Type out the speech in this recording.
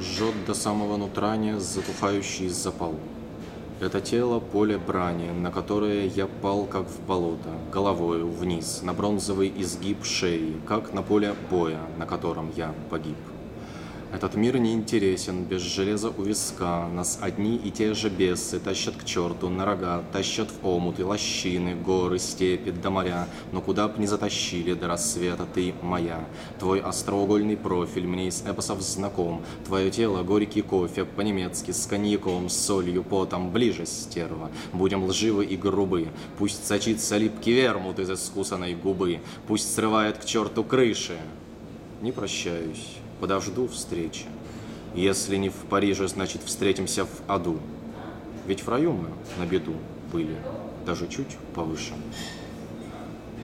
Жжет до самого нутрания затухающий запал. Это тело – поле брани, на которое я пал, как в болото, головою вниз, на бронзовый изгиб шеи, как на поле боя, на котором я погиб. Этот мир не интересен, без железа у виска. Нас одни и те же бесы тащат к черту на рога, тащат в омуты, лощины, горы, степи до моря. Но куда б ни затащили до рассвета, ты моя. Твой остроугольный профиль мне из эпосов знаком. Твое тело горький кофе, по-немецки, с коньяком, с солью, потом, ближе, стерва. Будем лживы и грубы. Пусть сочится липкий вермут из искусанной губы. Пусть срывает к черту крыши. Не прощаюсь подожду встречи. Если не в Париже, значит встретимся в аду. Ведь в раю мы на беду были даже чуть повыше.